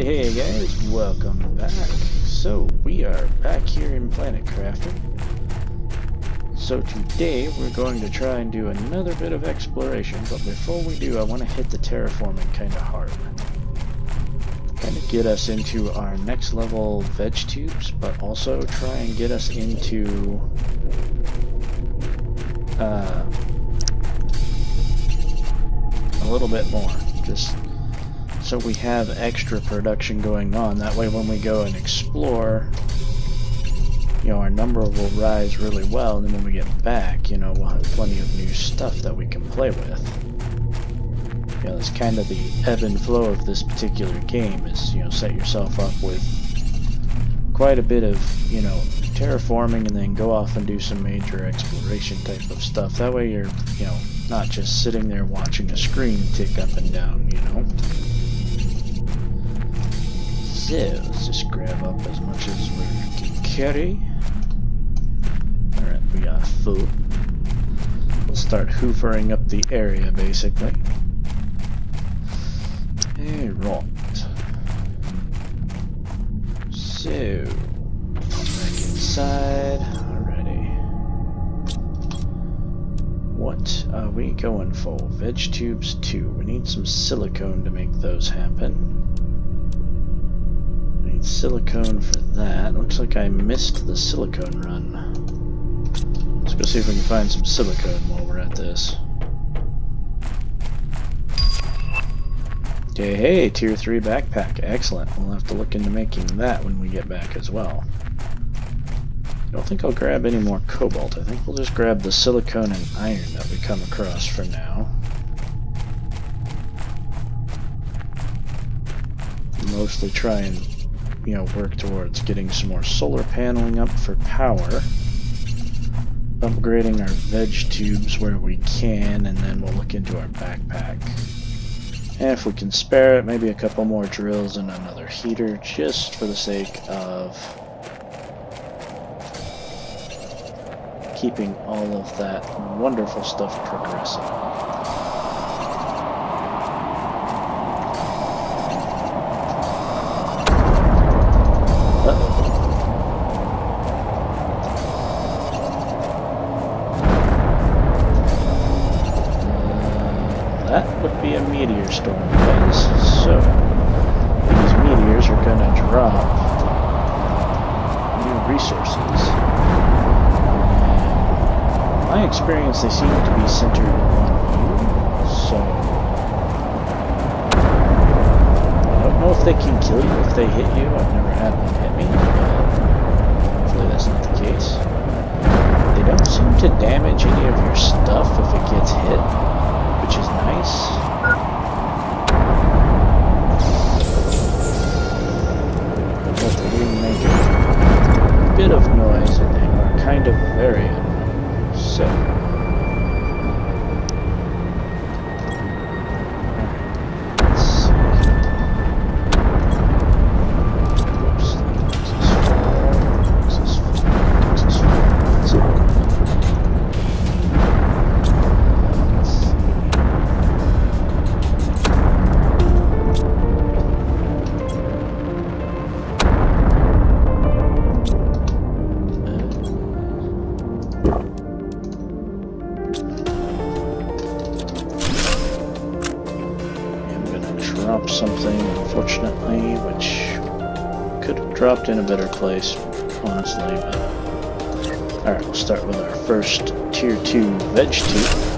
Hey guys, welcome back. So, we are back here in Planet Crafter. So today, we're going to try and do another bit of exploration, but before we do, I want to hit the terraforming kind of hard. Kind of get us into our next level veg tubes, but also try and get us into... Uh, a little bit more. Just so we have extra production going on. That way when we go and explore, you know, our number will rise really well, and then when we get back, you know, we'll have plenty of new stuff that we can play with. You know, that's kind of the ebb and flow of this particular game, is, you know, set yourself up with quite a bit of, you know, terraforming and then go off and do some major exploration type of stuff. That way you're, you know, not just sitting there watching a screen tick up and down, you know. So, let's just grab up as much as we can carry. Alright, we got food. We'll start hoovering up the area, basically. Alright. So, back inside. Alrighty. What are we going for? Veg tubes 2. We need some silicone to make those happen need silicone for that. Looks like I missed the silicone run. Let's go see if we can find some silicone while we're at this. Okay, hey, tier 3 backpack. Excellent. We'll have to look into making that when we get back as well. I don't think I'll grab any more cobalt. I think we'll just grab the silicone and iron that we come across for now. Mostly try and you know, work towards getting some more solar paneling up for power, upgrading our veg tubes where we can, and then we'll look into our backpack. And if we can spare it, maybe a couple more drills and another heater, just for the sake of keeping all of that wonderful stuff progressing. meteor storm because so these meteors are going to drop new resources. In my experience, they seem to be centered on you, so I don't know if they can kill you if they hit you. I've never had one hit me, hopefully that's not the case. They don't seem to damage any of your stuff if it gets hit, which is nice. bit of noise and they are kind of very annoying. So. Dropped in a better place, honestly. Alright, we'll start with our first Tier 2 veg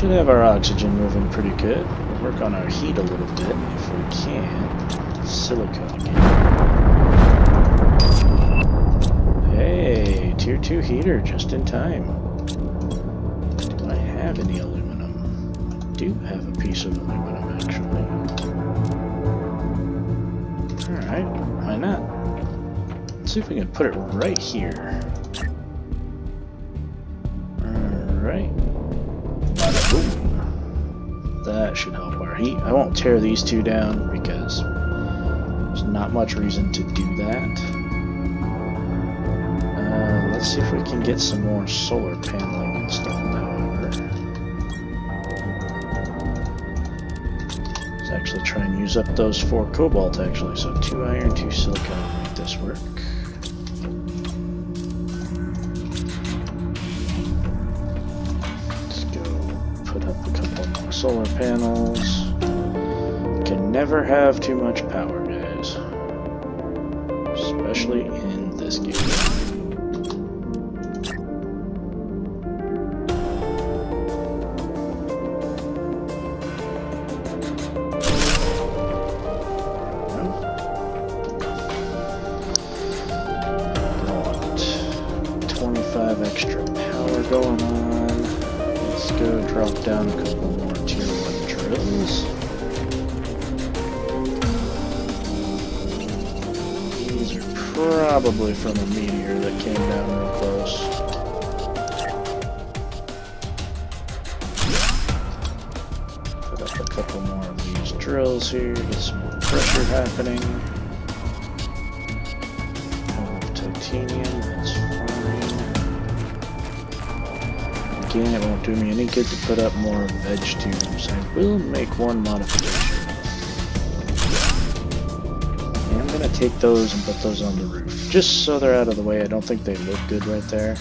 Should have our oxygen moving pretty good. We'll work on our heat a little bit if we can. Silicone again. Hey, tier 2 heater just in time. Do I have any aluminum? I do have a piece of aluminum actually. Alright, why not? Let's see if we can put it right here. I won't tear these two down because there's not much reason to do that. Uh, let's see if we can get some more solar paneling installed, however. Let's actually try and use up those four cobalt, actually. So two iron, two silicon, make this work. Let's go put up a couple more solar panels. Never have too much power, guys. Especially in this game. Got 25 extra power going on. Let's go drop down a couple more tier 1 drills. Probably from a meteor that came down real close. Put up a couple more of these drills here, get some more pressure happening. More titanium, that's fine. Again, it won't do me any good to put up more veg tubes. I will make one modification. Take those and put those on the roof. Just so they're out of the way. I don't think they look good right there.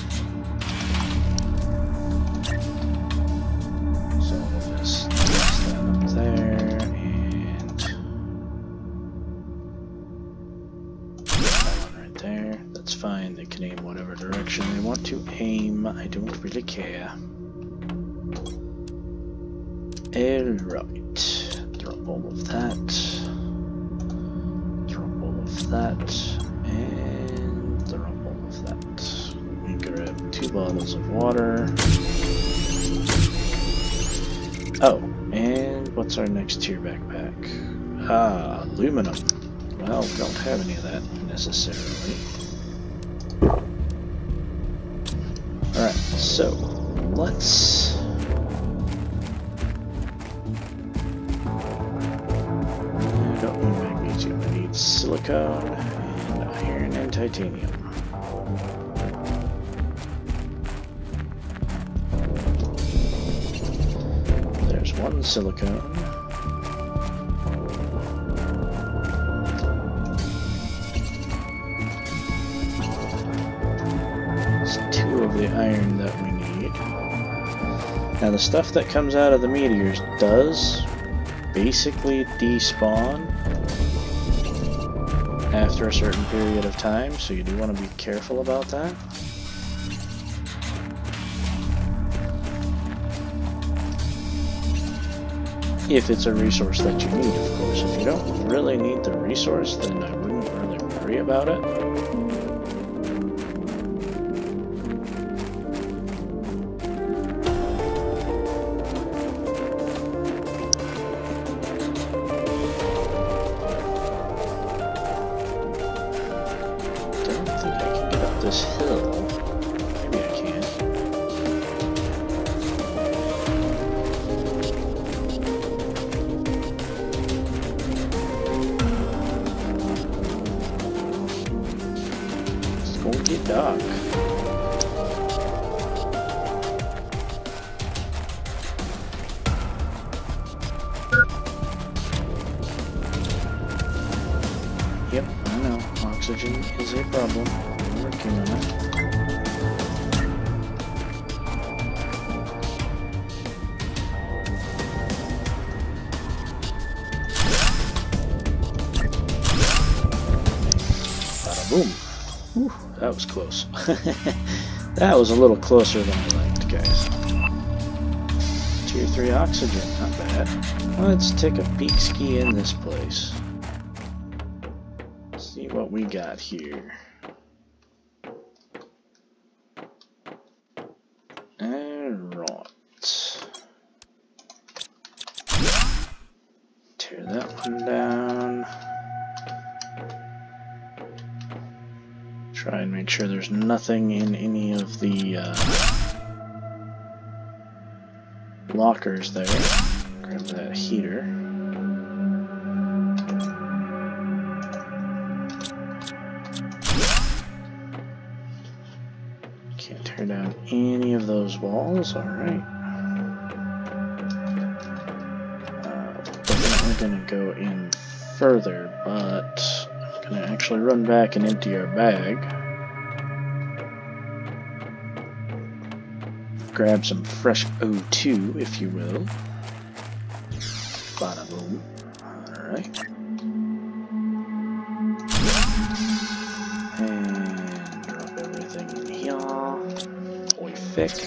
Necessarily. Alright, so let's I don't need magnesium, I need silicone and iron and titanium. There's one silicone. Now the stuff that comes out of the meteors does basically despawn after a certain period of time, so you do want to be careful about that. If it's a resource that you need, of course. If you don't really need the resource, then I wouldn't really worry about it. Get dark. Yep, I know. Oxygen is a problem. I'm working on it. Was close. that was a little closer than I liked, guys. Tier 3 oxygen, not bad. Let's take a peek ski in this place. See what we got here. Alright. Try and make sure there's nothing in any of the uh, lockers there. Grab that heater. Can't tear down any of those walls, alright. Uh, definitely gonna go in further, but I'm gonna actually run back and empty our bag. Grab some fresh O2, if you will. Bada boom. Alright. And drop everything in here. Perfect.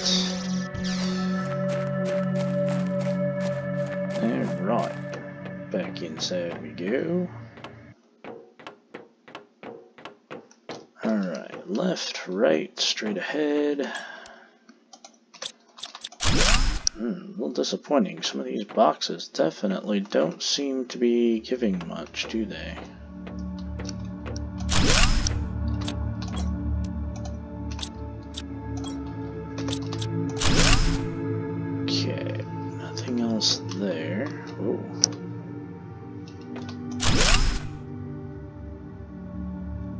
Alright. Back inside we go. Alright, left, right, straight ahead. Hmm, a little disappointing. Some of these boxes definitely don't seem to be giving much, do they? Okay, nothing else there.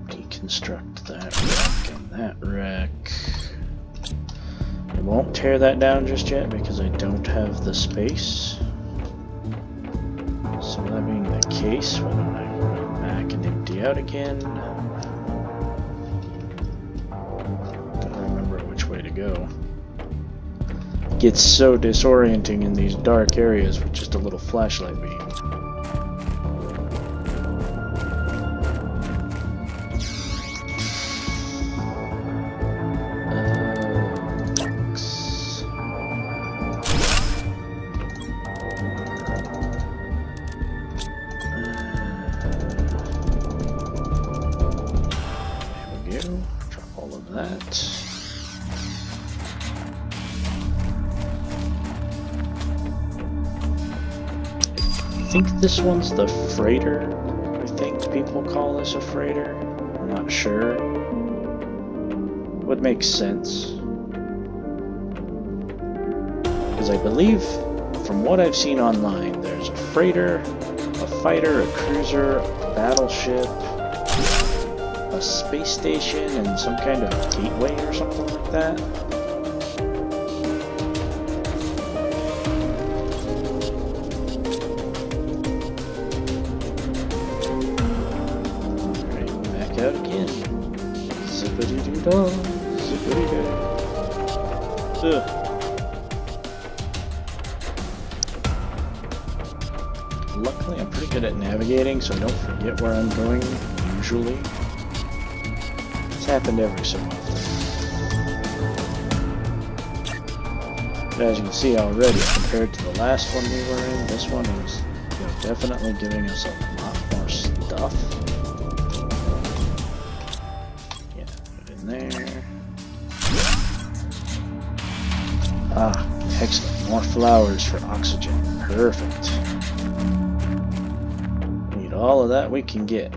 Deconstruct that wreck and that wreck won't tear that down just yet because I don't have the space. So that being the case, why don't I run back and empty out again? Gotta remember which way to go. gets so disorienting in these dark areas with just a little flashlight beam. Think this one's the freighter. I think people call this a freighter. I'm not sure. Would make sense. Because I believe, from what I've seen online, there's a freighter, a fighter, a cruiser, a battleship, a space station, and some kind of gateway or something like that. Navigating, so I don't forget where I'm going, usually. It's happened every so often. But as you can see already, compared to the last one we were in, this one is you know, definitely giving us a lot more stuff. Yeah, put it in there. Ah, excellent. More flowers for oxygen. Perfect. All of that we can get.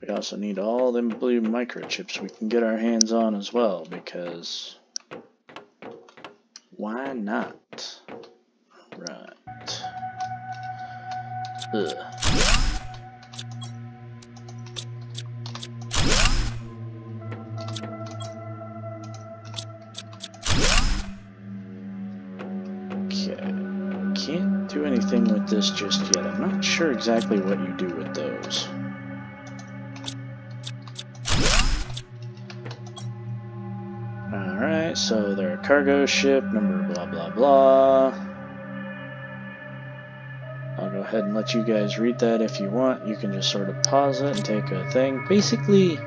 We also need all them blue microchips we can get our hands on as well, because why not? Right. Ugh. This just yet. I'm not sure exactly what you do with those. Alright, so they're a cargo ship, number blah blah blah. I'll go ahead and let you guys read that if you want. You can just sort of pause it and take a thing. Basically,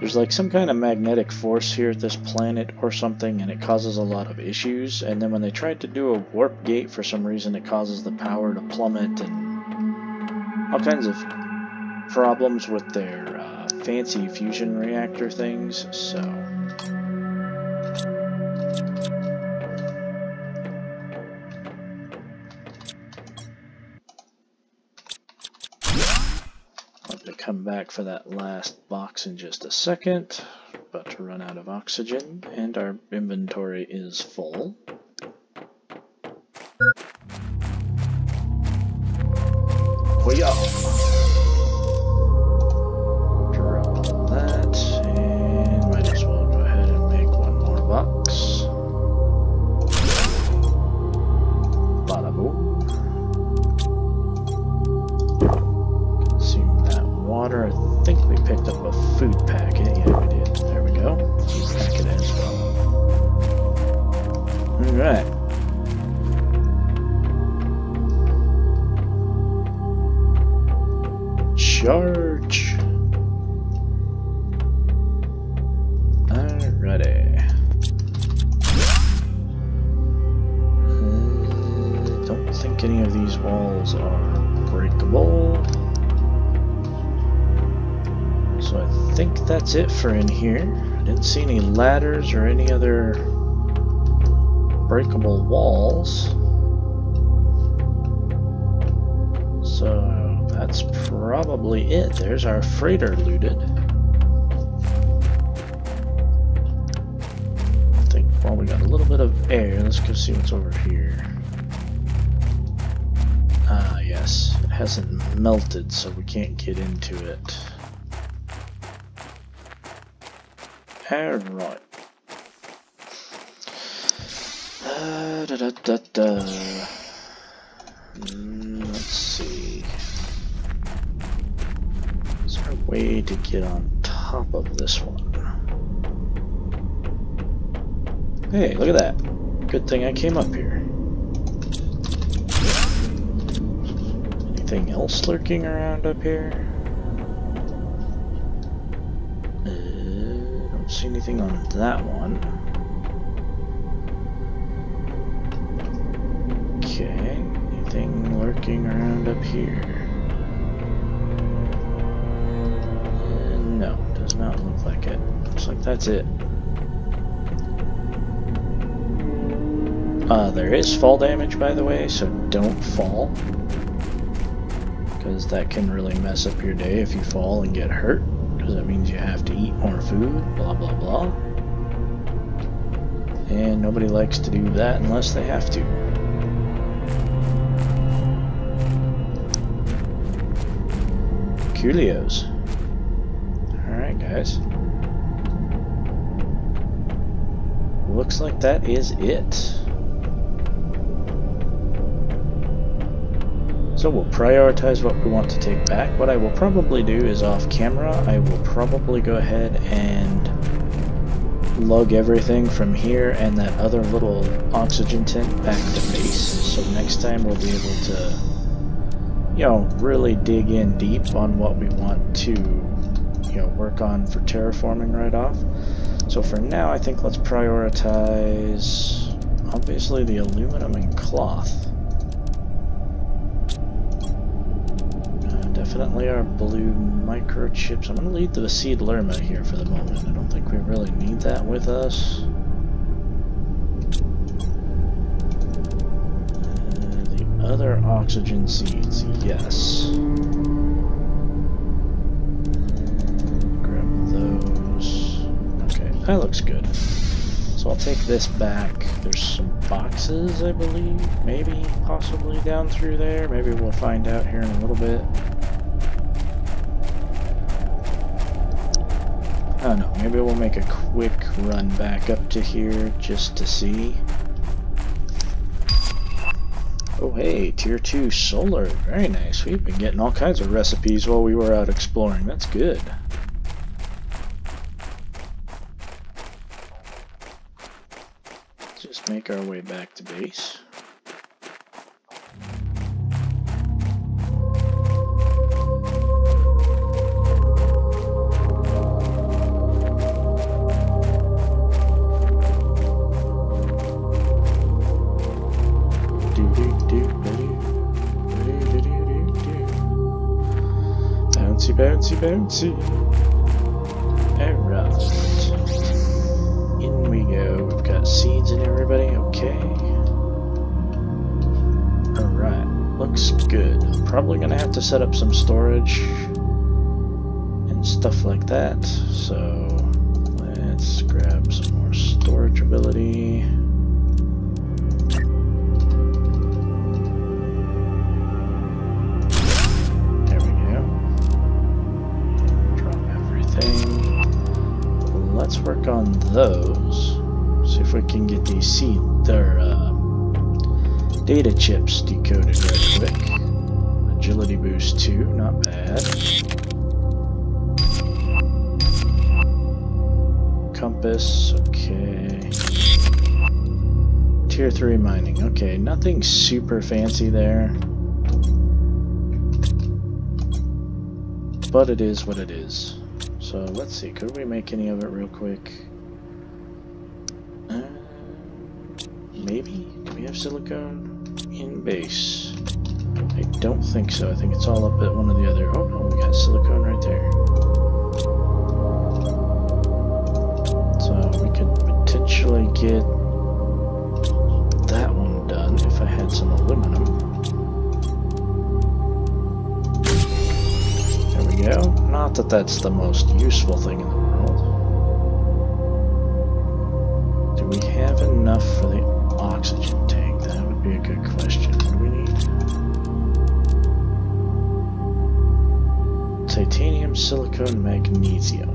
there's like some kind of magnetic force here at this planet or something, and it causes a lot of issues. And then when they tried to do a warp gate, for some reason, it causes the power to plummet and all kinds of problems with their uh, fancy fusion reactor things. So. Back for that last box in just a second. About to run out of oxygen, and our inventory is full. We are. Breakable. So I think that's it for in here. I didn't see any ladders or any other breakable walls. So that's probably it. There's our freighter looted. We got a little bit of air. Let's go see what's over here. Ah, yes. It hasn't melted, so we can't get into it. Alright. Uh, da, da, da, da. Mm, let's see. Is there a way to get on top of this one? Hey, look at that. Good thing I came up here. Anything else lurking around up here? Uh, don't see anything on that one. Okay, anything lurking around up here? Uh, no, does not look like it. Looks like that's it. Uh, there is fall damage, by the way, so don't fall. Because that can really mess up your day if you fall and get hurt because that means you have to eat more food, blah blah blah. And nobody likes to do that unless they have to. Coolios. Alright guys. Looks like that is it. So we'll prioritize what we want to take back. What I will probably do is off camera, I will probably go ahead and lug everything from here and that other little oxygen tent back to base. So next time we'll be able to, you know, really dig in deep on what we want to, you know, work on for terraforming right off. So for now, I think let's prioritize, obviously, the aluminum and cloth. Definitely our blue microchips. I'm going to leave the seed Lirma here for the moment. I don't think we really need that with us. The other oxygen seeds, yes. grab those. Okay, that looks good. So I'll take this back. There's some boxes, I believe, maybe, possibly down through there. Maybe we'll find out here in a little bit. I don't know, maybe we'll make a quick run back up to here just to see. Oh hey, tier 2 solar, very nice. We've been getting all kinds of recipes while we were out exploring, that's good. just make our way back to base. Bouncy, bouncy. Alright. In we go. We've got seeds in everybody. Okay. Alright. Looks good. I'm probably going to have to set up some storage and stuff like that. So let's grab some more storage ability. Work on those. See if we can get these seed their uh, data chips decoded right quick. Agility boost 2, not bad. Compass, okay. Tier 3 mining, okay, nothing super fancy there. But it is what it is. So let's see, could we make any of it real quick? Uh, maybe? Do we have silicone in base? I don't think so. I think it's all up at one of the other. Oh no, we got silicone right there. So we could potentially get that one done if I had some aluminum. Not that that's the most useful thing in the world. Do we have enough for the oxygen tank? That would be a good question. What do we need? Titanium, silicone, magnesium.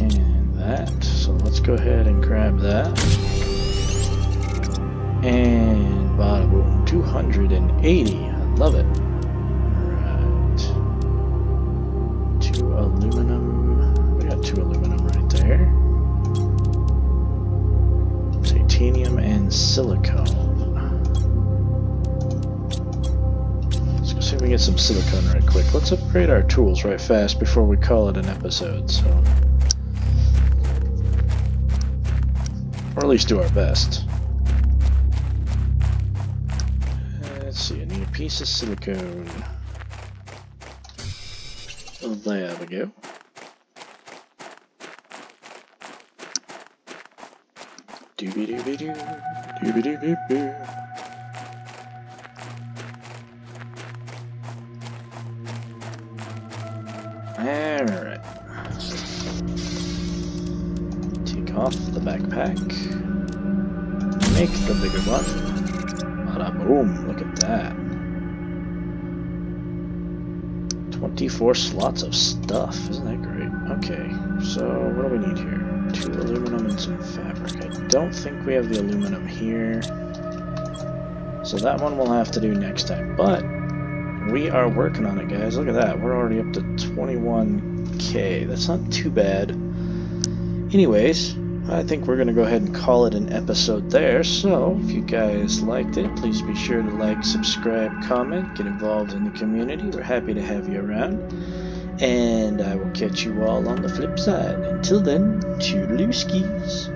And that. So let's go ahead and grab that. And bada boom. 280. Love it. Alright. Two aluminum. We got two aluminum right there. Titanium and silicone. Let's go see if we can get some silicone right quick. Let's upgrade our tools right fast before we call it an episode, so... Or at least do our best. Piece of silicone. Oh, there we go. Doobie doobie doo, doobie doobie boo. Alright. Take off the backpack. Make the bigger one. Bada boom, look at that. 54 slots of stuff. Isn't that great? Okay, so what do we need here? Two aluminum and some fabric. I don't think we have the aluminum here. So that one we'll have to do next time. But we are working on it, guys. Look at that. We're already up to 21k. That's not too bad. Anyways, I think we're going to go ahead and call it an episode there. So, if you guys liked it, please be sure to like, subscribe, comment, get involved in the community. We're happy to have you around. And I will catch you all on the flip side. Until then, toodaloo skis.